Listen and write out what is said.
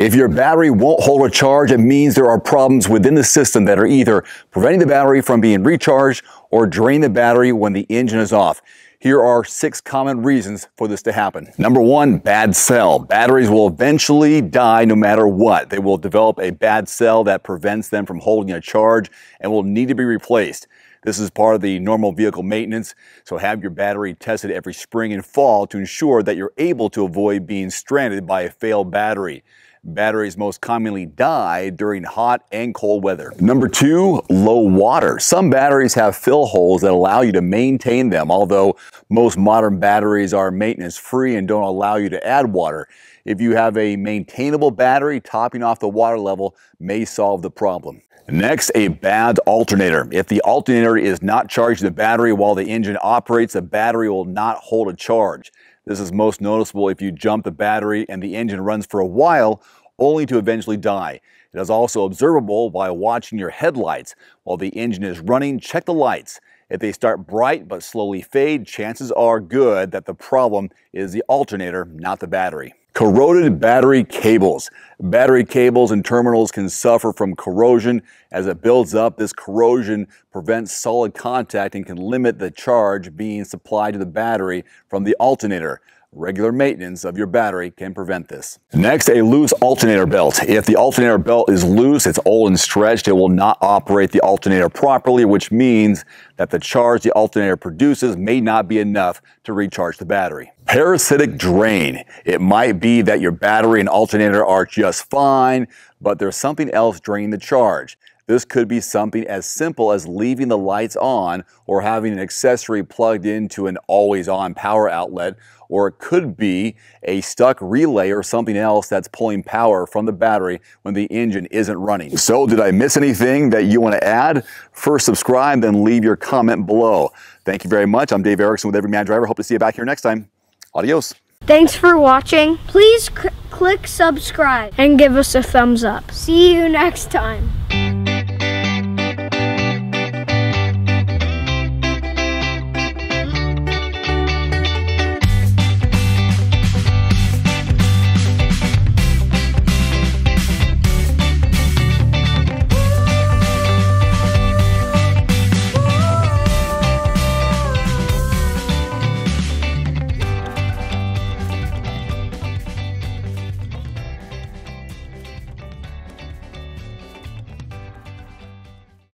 If your battery won't hold a charge, it means there are problems within the system that are either preventing the battery from being recharged or draining the battery when the engine is off. Here are six common reasons for this to happen. Number one, bad cell. Batteries will eventually die no matter what. They will develop a bad cell that prevents them from holding a charge and will need to be replaced. This is part of the normal vehicle maintenance, so have your battery tested every spring and fall to ensure that you're able to avoid being stranded by a failed battery. Batteries most commonly die during hot and cold weather. Number two, low water. Some batteries have fill holes that allow you to maintain them, although most modern batteries are maintenance free and don't allow you to add water. If you have a maintainable battery, topping off the water level may solve the problem. Next, a bad alternator. If the alternator is not charging the battery while the engine operates, the battery will not hold a charge. This is most noticeable if you jump the battery and the engine runs for a while, only to eventually die. It is also observable by watching your headlights. While the engine is running, check the lights. If they start bright but slowly fade, chances are good that the problem is the alternator, not the battery. Corroded battery cables. Battery cables and terminals can suffer from corrosion. As it builds up, this corrosion prevents solid contact and can limit the charge being supplied to the battery from the alternator. Regular maintenance of your battery can prevent this. Next, a loose alternator belt. If the alternator belt is loose, it's old and stretched, it will not operate the alternator properly, which means that the charge the alternator produces may not be enough to recharge the battery. Parasitic drain. It might be that your battery and alternator are just fine, but there's something else draining the charge. This could be something as simple as leaving the lights on or having an accessory plugged into an always on power outlet, or it could be a stuck relay or something else that's pulling power from the battery when the engine isn't running. So did I miss anything that you want to add? First subscribe, then leave your comment below. Thank you very much. I'm Dave Erickson with Everyman Driver. Hope to see you back here next time. Adios. Thanks for watching. Please click subscribe and give us a thumbs up. See you next time.